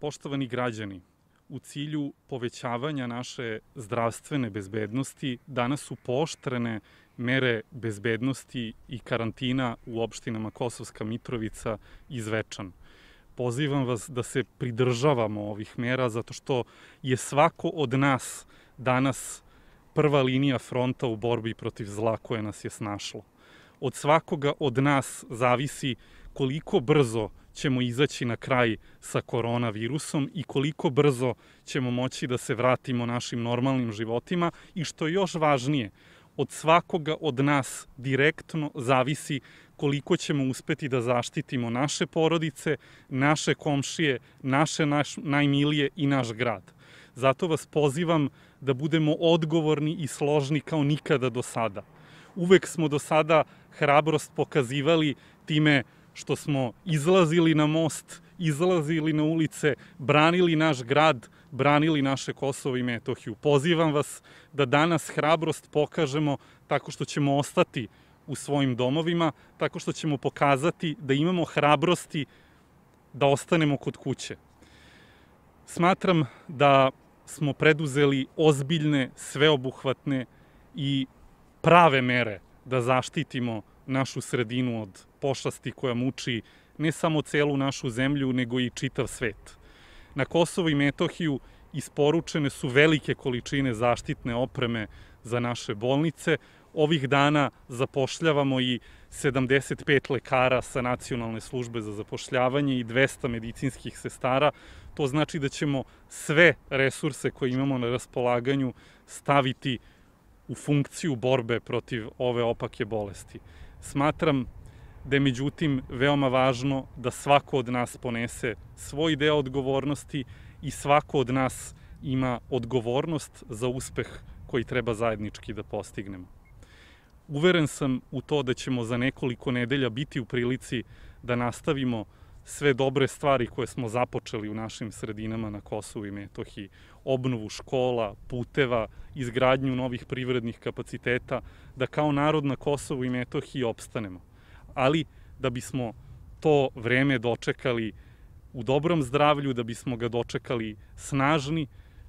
Poštovani građani, u cilju povećavanja naše zdravstvene bezbednosti danas su pooštrene mere bezbednosti i karantina u opštinama Kosovska Mitrovica i Zvečan. Pozivam vas da se pridržavamo ovih mera zato što je svako od nas danas prva linija fronta u borbi protiv zla koje nas je snašlo. Od svakoga od nas zavisi koliko brzo ćemo izaći na kraj sa koronavirusom i koliko brzo ćemo moći da se vratimo našim normalnim životima i što je još važnije, od svakoga od nas direktno zavisi koliko ćemo uspeti da zaštitimo naše porodice, naše komšije, naše naš, najmilije i naš grad. Zato vas pozivam da budemo odgovorni i složni kao nikada do sada. Uvek smo do sada hrabrost pokazivali time što smo izlazili na most, izlazili na ulice, branili naš grad, branili naše Kosovo i Metohiju. Pozivam vas da danas hrabrost pokažemo tako što ćemo ostati u svojim domovima, tako što ćemo pokazati da imamo hrabrosti da ostanemo kod kuće. Smatram da smo preduzeli ozbiljne, sveobuhvatne i prave mere da zaštitimo našu sredinu od pošasti koja muči ne samo celu našu zemlju, nego i čitav svet. Na Kosovo i Metohiju isporučene su velike količine zaštitne opreme za naše bolnice. Ovih dana zapošljavamo i 75 lekara sa nacionalne službe za zapošljavanje i 200 medicinskih sestara. To znači da ćemo sve resurse koje imamo na raspolaganju staviti u funkciju borbe protiv ove opake bolesti. Smatram da je međutim veoma važno da svako od nas ponese svoj deo odgovornosti i svako od nas ima odgovornost za uspeh koji treba zajednički da postignemo. Uveren sam u to da ćemo za nekoliko nedelja biti u prilici da nastavimo sve dobre stvari koje smo započeli u našim sredinama na Kosovu i Metohiji, obnovu škola, puteva, izgradnju novih privrednih kapaciteta, da kao narod na Kosovu i Metohiji opstanemo. Ali da bismo to vreme dočekali u dobrom zdravlju, da bismo ga dočekali snažni,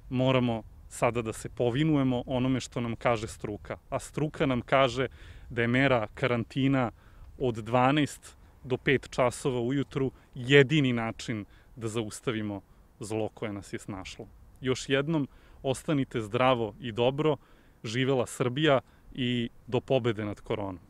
moramo sada da se povinujemo onome što nam kaže struka. A struka nam kaže da je mera karantina od 12 do 5 časova ujutru jedini način da zaustavimo zlo koje nas je snašlo. Još jednom, ostanite zdravo i dobro, živela Srbija i do pobede nad koronom.